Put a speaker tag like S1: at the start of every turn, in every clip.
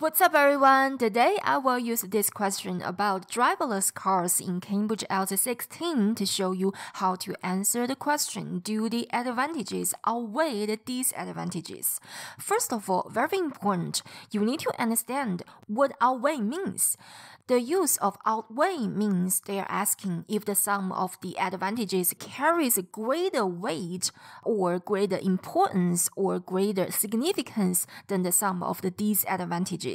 S1: What's up, everyone? Today I will use this question about driverless cars in Cambridge IELTS 16 to show you how to answer the question Do the advantages outweigh the disadvantages? First of all, very important, you need to understand what outweigh means. The use of outweigh means they are asking if the sum of the advantages carries a greater weight or greater importance or greater significance than the sum of the disadvantages.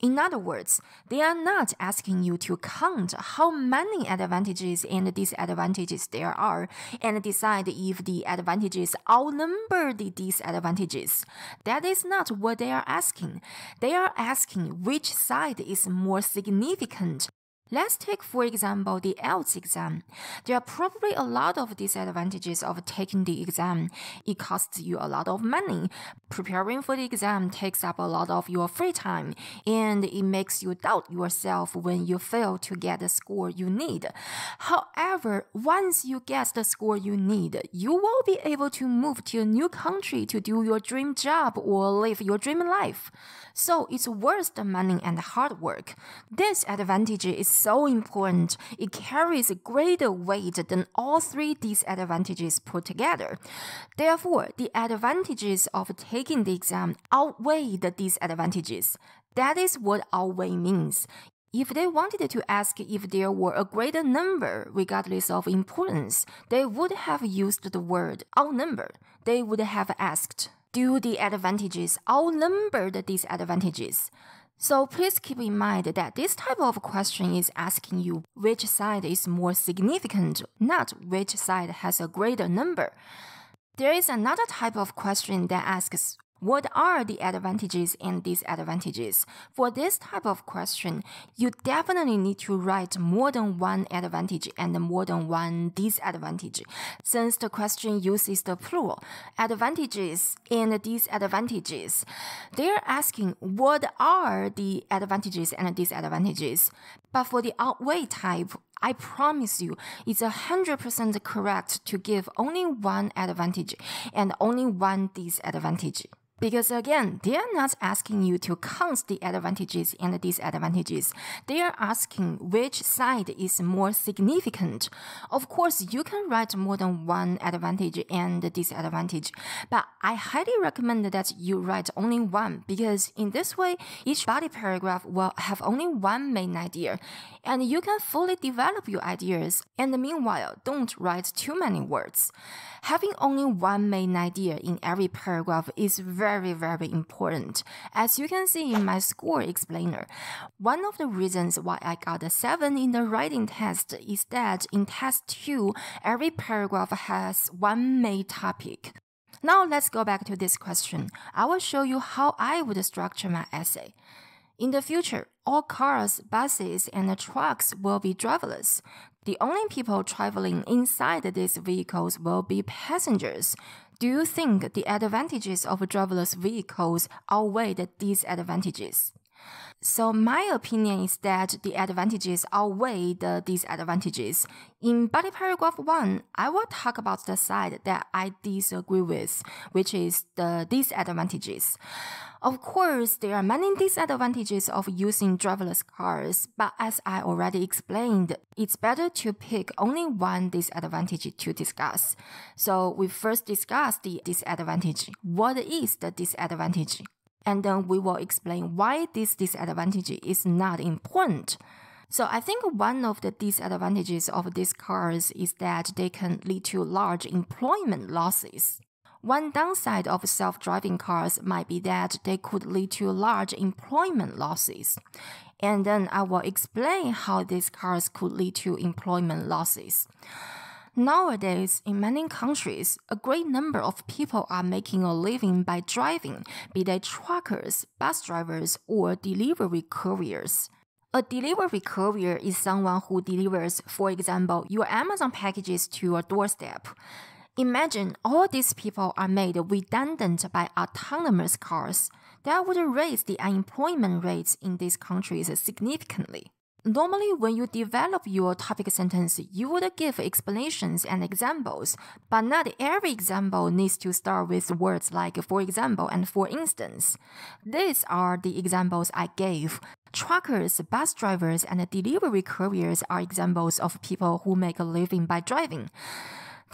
S1: In other words, they are not asking you to count how many advantages and disadvantages there are and decide if the advantages outnumber the disadvantages. That is not what they are asking. They are asking which side is more significant. Let's take, for example, the IELTS exam. There are probably a lot of disadvantages of taking the exam. It costs you a lot of money. Preparing for the exam takes up a lot of your free time, and it makes you doubt yourself when you fail to get the score you need. However, once you get the score you need, you will be able to move to a new country to do your dream job or live your dream life. So it's worth the money and hard work. This advantage is so important. It carries a greater weight than all three disadvantages put together. Therefore, the advantages of taking the exam outweigh the disadvantages. That is what outweigh means. If they wanted to ask if there were a greater number, regardless of importance, they would have used the word outnumber. They would have asked, do the advantages outnumber the disadvantages? So please keep in mind that this type of question is asking you which side is more significant, not which side has a greater number. There is another type of question that asks what are the advantages and disadvantages? For this type of question, you definitely need to write more than one advantage and more than one disadvantage. Since the question uses the plural, advantages and disadvantages, they're asking what are the advantages and disadvantages. But for the outweigh type, I promise you, it's a hundred percent correct to give only one advantage and only one disadvantage. Because again, they are not asking you to count the advantages and the disadvantages. They are asking which side is more significant. Of course, you can write more than one advantage and disadvantage, but I highly recommend that you write only one because in this way, each body paragraph will have only one main idea and you can fully develop your ideas. And meanwhile, don't write too many words. Having only one main idea in every paragraph is very, very very important. As you can see in my score explainer, one of the reasons why I got a 7 in the writing test is that in test 2, every paragraph has one main topic. Now let's go back to this question. I will show you how I would structure my essay. In the future, all cars, buses, and trucks will be driverless. The only people traveling inside these vehicles will be passengers. Do you think the advantages of driverless vehicles outweigh the disadvantages? So my opinion is that the advantages outweigh the disadvantages. In body paragraph 1, I will talk about the side that I disagree with, which is the disadvantages. Of course, there are many disadvantages of using driverless cars, but as I already explained, it's better to pick only one disadvantage to discuss. So we first discuss the disadvantage. What is the disadvantage? And then we will explain why this disadvantage is not important. So I think one of the disadvantages of these cars is that they can lead to large employment losses. One downside of self-driving cars might be that they could lead to large employment losses. And then I will explain how these cars could lead to employment losses. Nowadays, in many countries, a great number of people are making a living by driving, be they truckers, bus drivers, or delivery couriers. A delivery courier is someone who delivers, for example, your Amazon packages to your doorstep. Imagine all these people are made redundant by autonomous cars. That would raise the unemployment rates in these countries significantly. Normally, when you develop your topic sentence, you would give explanations and examples, but not every example needs to start with words like for example and for instance. These are the examples I gave. Truckers, bus drivers, and delivery couriers are examples of people who make a living by driving.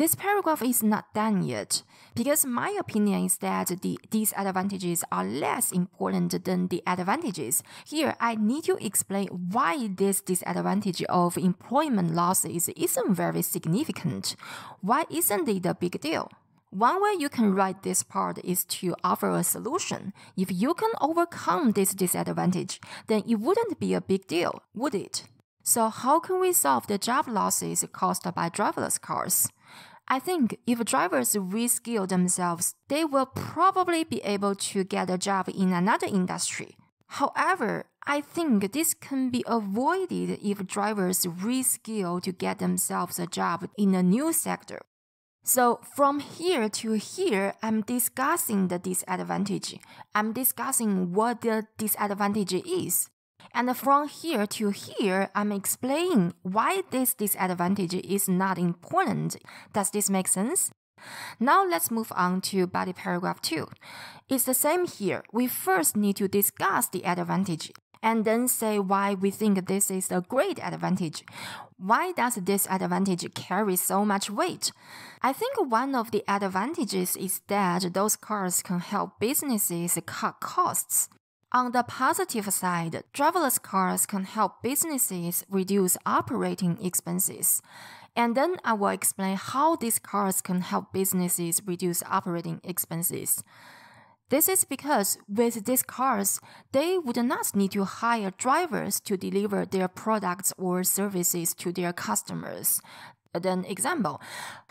S1: This paragraph is not done yet because my opinion is that the disadvantages are less important than the advantages. Here, I need to explain why this disadvantage of employment losses isn't very significant. Why isn't it a big deal? One way you can write this part is to offer a solution. If you can overcome this disadvantage, then it wouldn't be a big deal, would it? So, how can we solve the job losses caused by driverless cars? I think if drivers reskill themselves, they will probably be able to get a job in another industry. However, I think this can be avoided if drivers reskill to get themselves a job in a new sector. So from here to here, I'm discussing the disadvantage. I'm discussing what the disadvantage is. And from here to here, I'm explaining why this disadvantage is not important. Does this make sense? Now let's move on to body paragraph 2. It's the same here. We first need to discuss the advantage and then say why we think this is a great advantage. Why does this advantage carry so much weight? I think one of the advantages is that those cars can help businesses cut costs. On the positive side, driverless cars can help businesses reduce operating expenses. And then I will explain how these cars can help businesses reduce operating expenses. This is because with these cars, they would not need to hire drivers to deliver their products or services to their customers. Then example,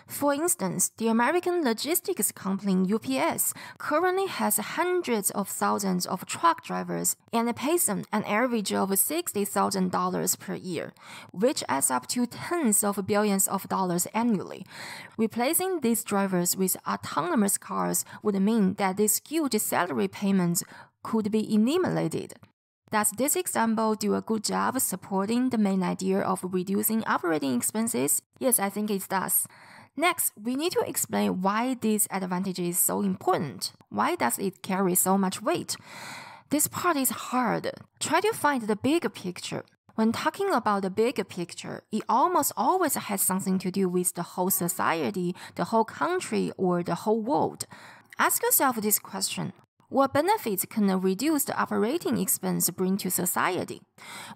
S1: for instance, the American logistics company UPS currently has hundreds of thousands of truck drivers and pays them an average of $60,000 per year, which adds up to tens of billions of dollars annually. Replacing these drivers with autonomous cars would mean that these huge salary payments could be eliminated. Does this example do a good job supporting the main idea of reducing operating expenses? Yes, I think it does. Next, we need to explain why this advantage is so important. Why does it carry so much weight? This part is hard. Try to find the bigger picture. When talking about the bigger picture, it almost always has something to do with the whole society, the whole country, or the whole world. Ask yourself this question what benefits can a reduced operating expense bring to society?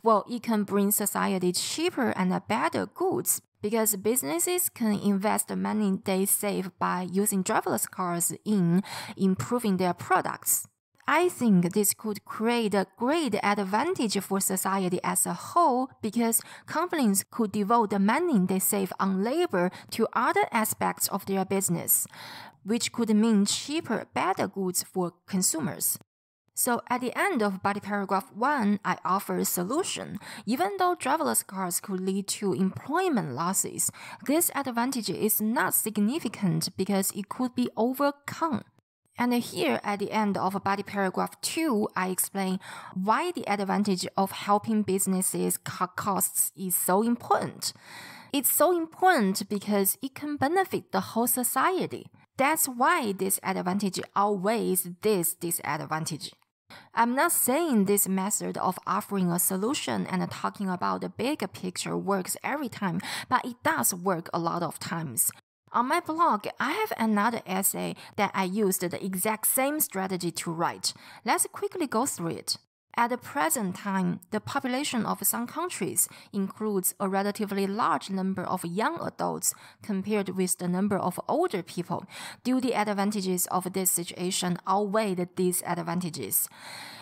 S1: Well, it can bring society cheaper and better goods because businesses can invest the money they save by using driverless cars in improving their products. I think this could create a great advantage for society as a whole because companies could devote the money they save on labor to other aspects of their business which could mean cheaper, better goods for consumers. So at the end of body paragraph 1, I offer a solution. Even though driverless cars could lead to employment losses, this advantage is not significant because it could be overcome. And here at the end of body paragraph 2, I explain why the advantage of helping businesses cut costs is so important. It's so important because it can benefit the whole society. That's why this advantage outweighs this disadvantage. I'm not saying this method of offering a solution and talking about the bigger picture works every time, but it does work a lot of times. On my blog, I have another essay that I used the exact same strategy to write. Let's quickly go through it. At the present time, the population of some countries includes a relatively large number of young adults compared with the number of older people. Do the advantages of this situation outweigh the disadvantages?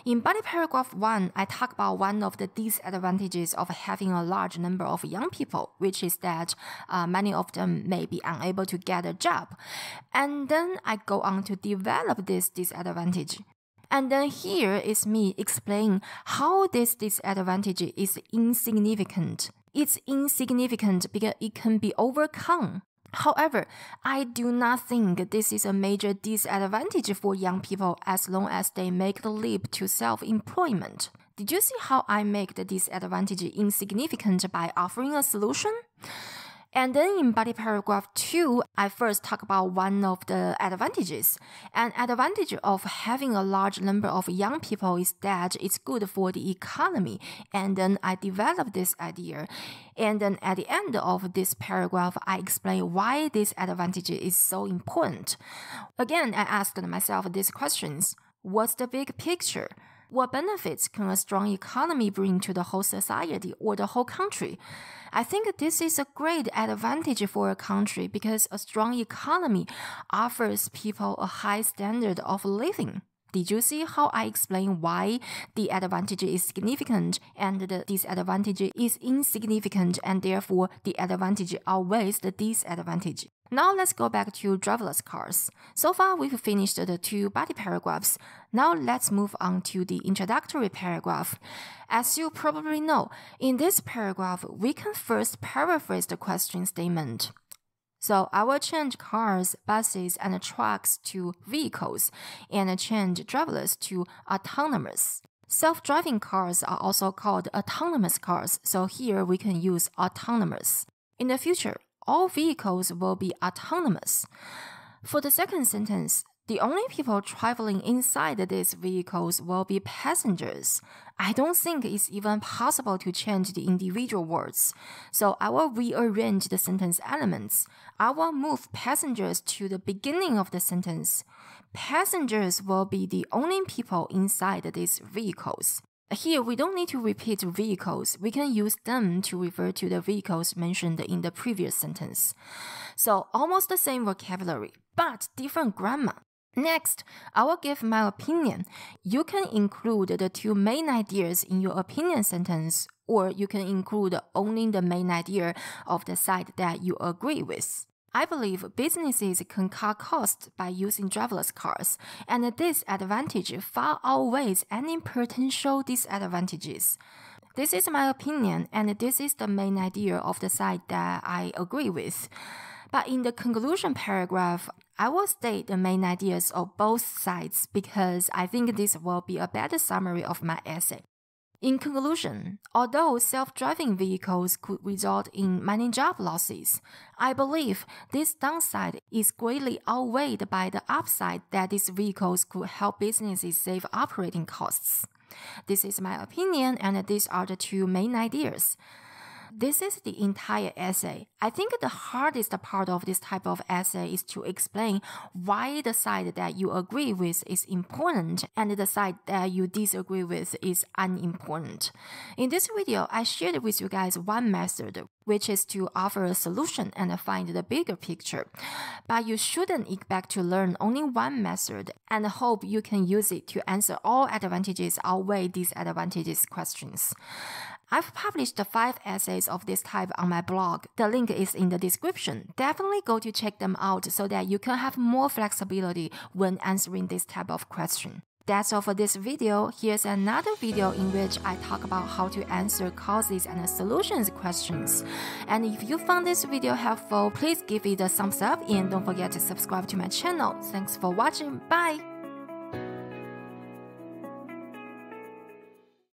S1: In body paragraph 1, I talk about one of the disadvantages of having a large number of young people, which is that uh, many of them may be unable to get a job. And then I go on to develop this disadvantage. And then here is me explaining how this disadvantage is insignificant. It's insignificant because it can be overcome. However, I do not think this is a major disadvantage for young people as long as they make the leap to self employment. Did you see how I make the disadvantage insignificant by offering a solution? And then in body paragraph two, I first talk about one of the advantages. An advantage of having a large number of young people is that it's good for the economy. And then I develop this idea. And then at the end of this paragraph, I explain why this advantage is so important. Again, I asked myself these questions. What's the big picture? What benefits can a strong economy bring to the whole society or the whole country? I think this is a great advantage for a country because a strong economy offers people a high standard of living. Did you see how I explain why the advantage is significant and the disadvantage is insignificant and therefore the advantage outweighs the disadvantage? Now let's go back to driverless cars. So far, we've finished the two body paragraphs. Now let's move on to the introductory paragraph. As you probably know, in this paragraph, we can first paraphrase the question statement. So I will change cars, buses, and trucks to vehicles and change driverless to autonomous. Self-driving cars are also called autonomous cars, so here we can use autonomous. In the future, all vehicles will be autonomous. For the second sentence, the only people traveling inside these vehicles will be passengers. I don't think it's even possible to change the individual words. So I will rearrange the sentence elements. I will move passengers to the beginning of the sentence. Passengers will be the only people inside these vehicles. Here, we don't need to repeat vehicles. We can use them to refer to the vehicles mentioned in the previous sentence. So, almost the same vocabulary, but different grammar. Next, I will give my opinion. You can include the two main ideas in your opinion sentence, or you can include only the main idea of the side that you agree with. I believe businesses can cut costs by using driverless cars, and this advantage far outweighs any potential disadvantages. This is my opinion, and this is the main idea of the side that I agree with. But in the conclusion paragraph, I will state the main ideas of both sides because I think this will be a better summary of my essay. In conclusion, although self-driving vehicles could result in many job losses, I believe this downside is greatly outweighed by the upside that these vehicles could help businesses save operating costs. This is my opinion, and these are the two main ideas. This is the entire essay. I think the hardest part of this type of essay is to explain why the side that you agree with is important and the side that you disagree with is unimportant. In this video, I shared with you guys one method, which is to offer a solution and find the bigger picture. But you shouldn't expect to learn only one method and hope you can use it to answer all advantages outweigh disadvantages questions. I've published five essays of this type on my blog. The link is in the description. Definitely go to check them out so that you can have more flexibility when answering this type of question. That's all for this video. Here's another video in which I talk about how to answer causes and solutions questions. And if you found this video helpful, please give it a thumbs up and don't forget to subscribe to my channel. Thanks for watching. Bye!